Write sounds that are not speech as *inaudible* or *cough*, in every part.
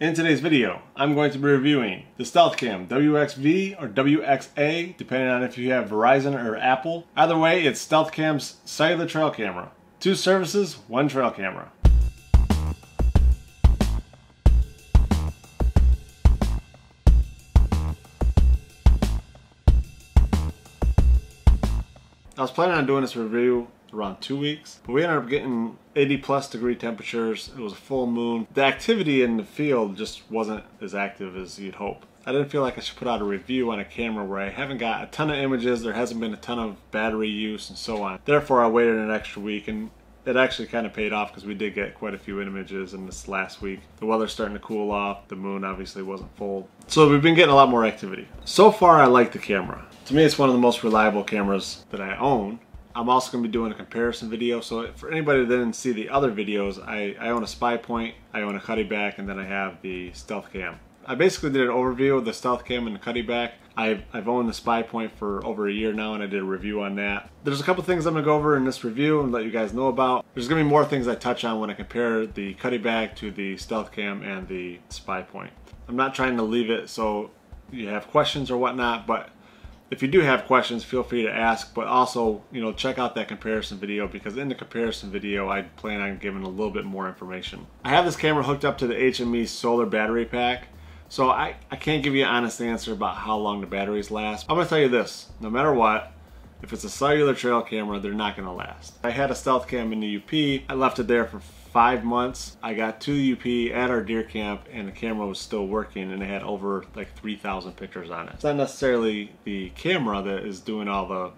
In today's video, I'm going to be reviewing the StealthCam WXV or WXA, depending on if you have Verizon or Apple. Either way, it's StealthCam's cellular trail camera. Two services, one trail camera. I was planning on doing this review around two weeks. But we ended up getting 80 plus degree temperatures. It was a full moon. The activity in the field just wasn't as active as you'd hope. I didn't feel like I should put out a review on a camera where I haven't got a ton of images, there hasn't been a ton of battery use and so on. Therefore I waited an extra week and it actually kind of paid off because we did get quite a few images in this last week. The weather's starting to cool off. The moon obviously wasn't full. So we've been getting a lot more activity. So far I like the camera. To me it's one of the most reliable cameras that I own. I'm also going to be doing a comparison video. So for anybody that didn't see the other videos, I, I own a Spy Point, I own a Cuddeback, and then I have the Stealth Cam. I basically did an overview of the Stealth Cam and the Cuddeback. I've, I've owned the Spy Point for over a year now and I did a review on that. There's a couple things I'm going to go over in this review and let you guys know about. There's going to be more things I touch on when I compare the Cuddeback to the Stealth Cam and the Spy Point. I'm not trying to leave it so you have questions or whatnot, but if you do have questions, feel free to ask, but also, you know, check out that comparison video because in the comparison video, I plan on giving a little bit more information. I have this camera hooked up to the HME solar battery pack, so I, I can't give you an honest answer about how long the batteries last. I'm gonna tell you this, no matter what, if it's a cellular trail camera, they're not gonna last. I had a stealth cam in the UP, I left it there for five months. I got to the UP at our deer camp and the camera was still working and it had over like 3,000 pictures on it. It's not necessarily the camera that is doing all the...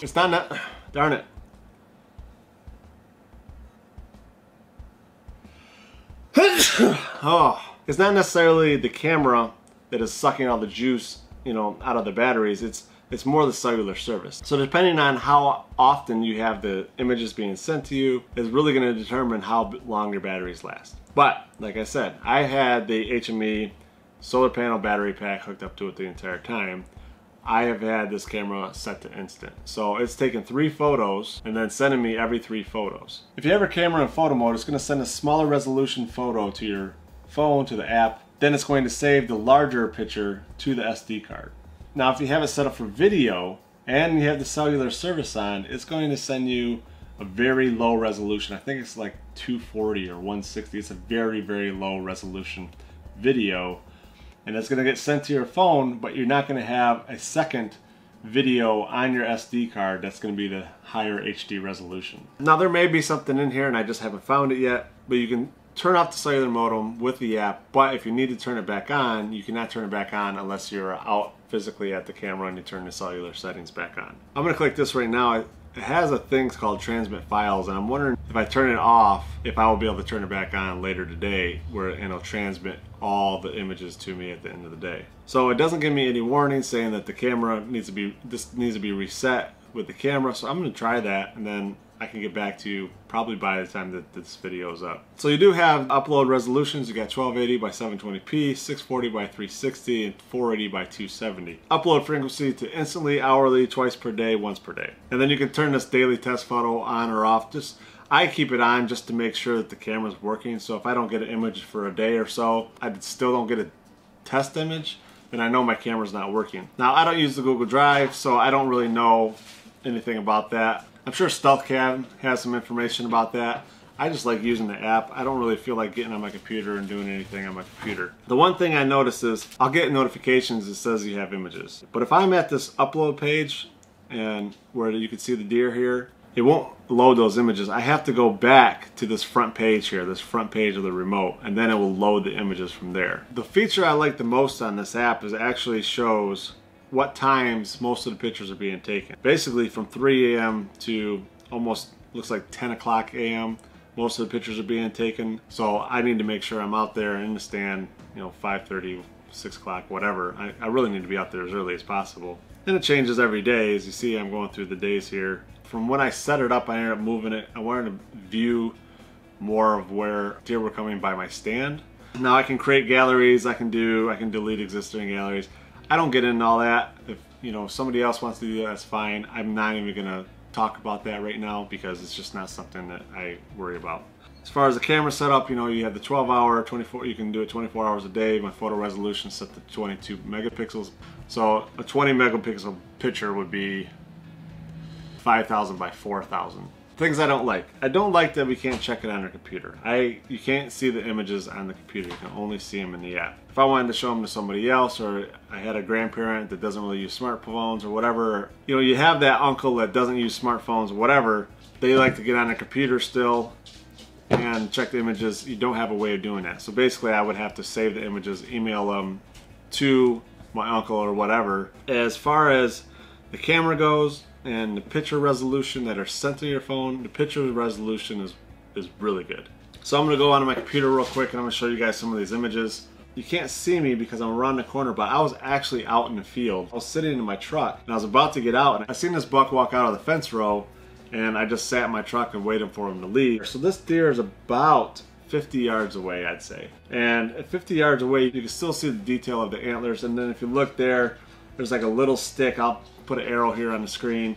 It's not, that. darn it. *coughs* oh, it's not necessarily the camera that is sucking all the juice, you know, out of the batteries. It's it's more the cellular service. So depending on how often you have the images being sent to you is really going to determine how long your batteries last. But like I said, I had the HME solar panel battery pack hooked up to it the entire time. I have had this camera set to instant. So it's taking three photos and then sending me every three photos. If you have your camera in photo mode, it's going to send a smaller resolution photo to your phone, to the app. Then it's going to save the larger picture to the SD card. Now, if you have it set up for video and you have the cellular service on, it's going to send you a very low resolution. I think it's like 240 or 160. It's a very, very low resolution video. And it's going to get sent to your phone, but you're not going to have a second video on your SD card that's going to be the higher HD resolution. Now there may be something in here and I just haven't found it yet, but you can turn off the cellular modem with the app, but if you need to turn it back on, you cannot turn it back on unless you're out physically at the camera and you turn the cellular settings back on. I'm gonna click this right now. It has a thing called transmit files and I'm wondering if I turn it off, if I will be able to turn it back on later today where it'll transmit all the images to me at the end of the day. So it doesn't give me any warning saying that the camera needs to be, this needs to be reset with the camera. So I'm gonna try that and then I can get back to you probably by the time that this video is up. So you do have upload resolutions. You got 1280 by 720p, 640 by 360, and 480 by 270. Upload frequency to instantly, hourly, twice per day, once per day. And then you can turn this daily test photo on or off. Just I keep it on just to make sure that the camera's working. So if I don't get an image for a day or so, I still don't get a test image, then I know my camera's not working. Now I don't use the Google Drive, so I don't really know anything about that. I'm sure StealthCam has some information about that. I just like using the app. I don't really feel like getting on my computer and doing anything on my computer. The one thing I notice is I'll get notifications that says you have images. But if I'm at this upload page and where you can see the deer here, it won't load those images. I have to go back to this front page here, this front page of the remote, and then it will load the images from there. The feature I like the most on this app is actually shows what times most of the pictures are being taken. Basically from 3 a.m. to almost looks like 10 o'clock a.m. Most of the pictures are being taken. So I need to make sure I'm out there in the stand, you know, 5.30, 6 o'clock, whatever. I, I really need to be out there as early as possible. And it changes every day. As you see, I'm going through the days here. From when I set it up, I ended up moving it. I wanted to view more of where deer were coming by my stand. Now I can create galleries, I can do, I can delete existing galleries. I don't get into all that. If you know somebody else wants to do that, that's fine. I'm not even gonna talk about that right now because it's just not something that I worry about. As far as the camera setup, you know, you have the 12 hour, 24, you can do it 24 hours a day. My photo resolution set to 22 megapixels. So a 20 megapixel picture would be 5,000 by 4,000. Things I don't like. I don't like that we can't check it on our computer. I You can't see the images on the computer. You can only see them in the app. If I wanted to show them to somebody else or I had a grandparent that doesn't really use smartphones or whatever, you know, you have that uncle that doesn't use smartphones whatever, they like to get on a computer still and check the images. You don't have a way of doing that. So basically I would have to save the images, email them to my uncle or whatever. As far as the camera goes, and the picture resolution that are sent to your phone, the picture resolution is, is really good. So I'm gonna go onto my computer real quick and I'm gonna show you guys some of these images. You can't see me because I'm around the corner, but I was actually out in the field. I was sitting in my truck and I was about to get out and I seen this buck walk out of the fence row and I just sat in my truck and waited for him to leave. So this deer is about 50 yards away, I'd say. And at 50 yards away, you can still see the detail of the antlers. And then if you look there, there's like a little stick. I'll put an arrow here on the screen.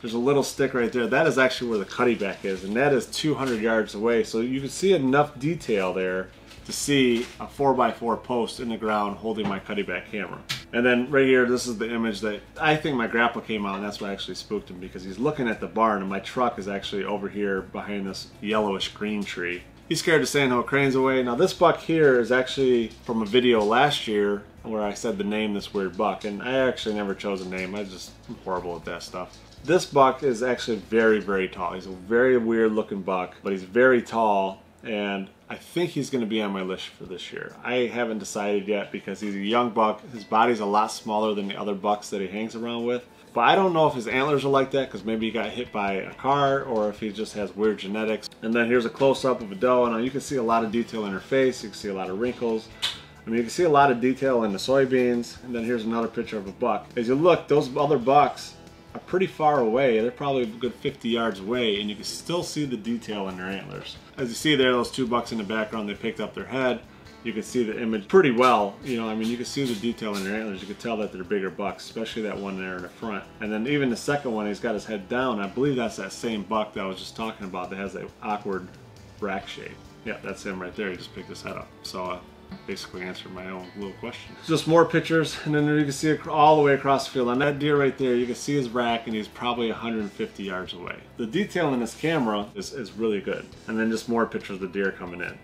There's a little stick right there. That is actually where the Cuddeback is, and that is 200 yards away. So you can see enough detail there two see a 4x4 post in the ground holding my Cuddeback camera. And then right here, this is the image that I think my grandpa came out, and that's what actually spooked him because he's looking at the barn, and my truck is actually over here behind this yellowish green tree. He's scared to sandhill cranes away. Now this buck here is actually from a video last year where I said the name this weird buck, and I actually never chose a name. I just am horrible at that stuff. This buck is actually very, very tall. He's a very weird looking buck, but he's very tall, and I think he's going to be on my list for this year. I haven't decided yet because he's a young buck. His body's a lot smaller than the other bucks that he hangs around with. But I don't know if his antlers are like that because maybe he got hit by a car or if he just has weird genetics. And then here's a close-up of a doe, and you can see a lot of detail in her face. You can see a lot of wrinkles. I mean, you can see a lot of detail in the soybeans, and then here's another picture of a buck. As you look, those other bucks are pretty far away. They're probably a good 50 yards away, and you can still see the detail in their antlers. As you see there, those two bucks in the background, they picked up their head. You can see the image pretty well. You know, I mean, you can see the detail in their antlers. You can tell that they're bigger bucks, especially that one there in the front. And then even the second one, he's got his head down. I believe that's that same buck that I was just talking about that has that awkward rack shape. Yeah, that's him right there. He just picked his head up. So uh, basically answered my own little question. Just more pictures, and then you can see it all the way across the field. On that deer right there, you can see his rack, and he's probably 150 yards away. The detail in this camera is, is really good. And then just more pictures of the deer coming in.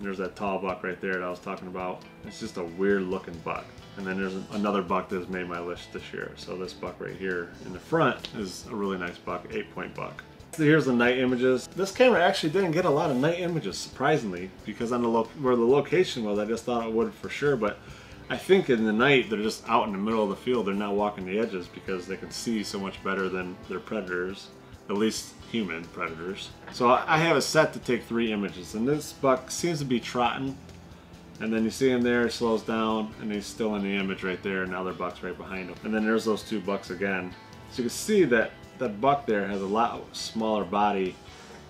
There's that tall buck right there that I was talking about. It's just a weird looking buck. And then there's another buck that has made my list this year. So this buck right here in the front is a really nice buck, eight point buck. Here's the night images. This camera actually didn't get a lot of night images, surprisingly, because on the where the location was, I just thought it would for sure. But I think in the night they're just out in the middle of the field. They're not walking the edges because they can see so much better than their predators, at least human predators. So I have it set to take three images, and this buck seems to be trotting. And then you see him there, slows down, and he's still in the image right there, and the other buck's right behind him. And then there's those two bucks again. So you can see that that buck there has a lot smaller body,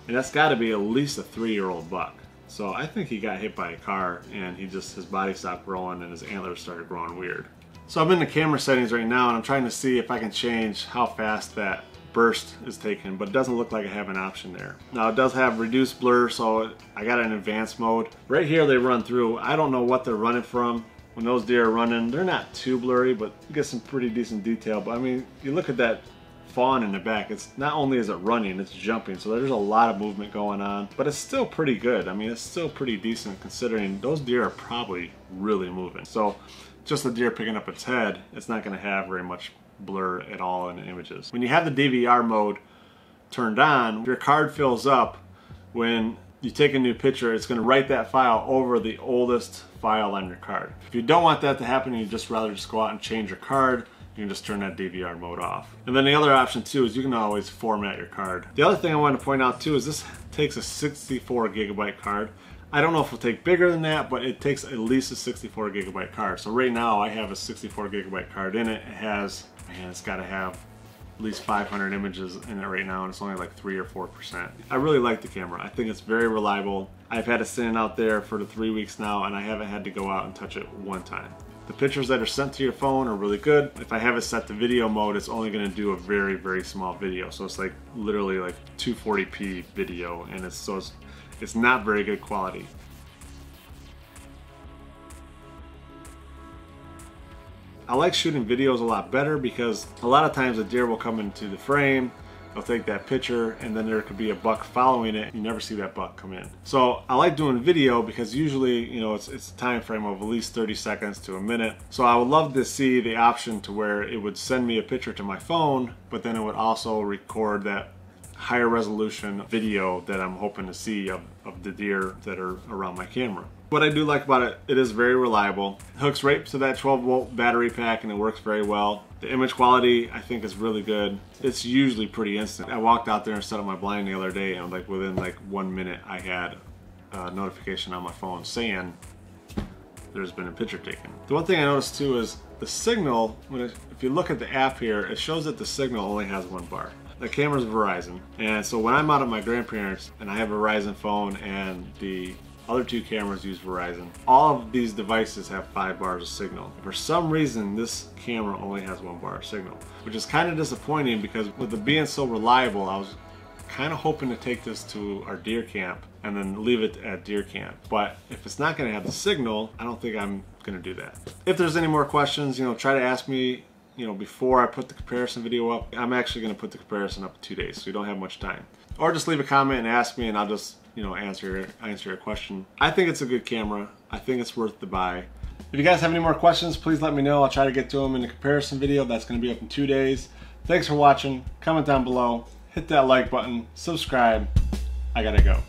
and that's got to be at least a three-year-old buck. So I think he got hit by a car, and he just his body stopped growing, and his antlers started growing weird. So I'm in the camera settings right now, and I'm trying to see if I can change how fast that burst is taken, but it doesn't look like I have an option there. Now it does have reduced blur, so I got an advanced mode. Right here they run through. I don't know what they're running from. When those deer are running, they're not too blurry, but you get some pretty decent detail. But I mean, you look at that fawn in the back. It's not only is it running, it's jumping. So there's a lot of movement going on, but it's still pretty good. I mean, it's still pretty decent considering those deer are probably really moving. So just the deer picking up its head, it's not gonna have very much blur at all in the images. When you have the DVR mode turned on, your card fills up when you take a new picture, it's going to write that file over the oldest file on your card. If you don't want that to happen, you just rather just go out and change your card, you can just turn that DVR mode off. And then the other option too is you can always format your card. The other thing I want to point out too is this takes a 64 gigabyte card. I don't know if it'll take bigger than that, but it takes at least a 64 gigabyte card. So right now I have a 64 gigabyte card in it. It has, man, it's got to have at least 500 images in it right now and it's only like 3 or 4%. I really like the camera. I think it's very reliable. I've had it sitting out there for the three weeks now and I haven't had to go out and touch it one time. The pictures that are sent to your phone are really good. If I have it set to video mode, it's only gonna do a very, very small video. So it's like literally like 240p video and it's so it's, it's not very good quality. I like shooting videos a lot better because a lot of times a deer will come into the frame, they'll take that picture, and then there could be a buck following it. You never see that buck come in. So I like doing video because usually, you know, it's, it's a time frame of at least 30 seconds to a minute. So I would love to see the option to where it would send me a picture to my phone, but then it would also record that higher resolution video that I'm hoping to see of, of the deer that are around my camera. What I do like about it, it is very reliable. It hooks right to that 12 volt battery pack and it works very well. The image quality I think is really good. It's usually pretty instant. I walked out there and set up my blind the other day and like within like one minute I had a notification on my phone saying there's been a picture taken. The one thing I noticed too is the signal, when it, if you look at the app here, it shows that the signal only has one bar. The camera's Verizon, and so when I'm out at my grandparents and I have a Verizon phone and the other two cameras use Verizon. All of these devices have five bars of signal. For some reason, this camera only has one bar of signal, which is kind of disappointing because with it being so reliable, I was kind of hoping to take this to our deer camp and then leave it at deer camp. But if it's not going to have the signal, I don't think I'm going to do that. If there's any more questions, you know, try to ask me you know, before I put the comparison video up. I'm actually going to put the comparison up in two days, so you don't have much time. Or just leave a comment and ask me, and I'll just, you know, answer answer your question. I think it's a good camera. I think it's worth the buy. If you guys have any more questions, please let me know. I'll try to get to them in the comparison video. That's going to be up in two days. Thanks for watching. Comment down below. Hit that like button. Subscribe. I gotta go.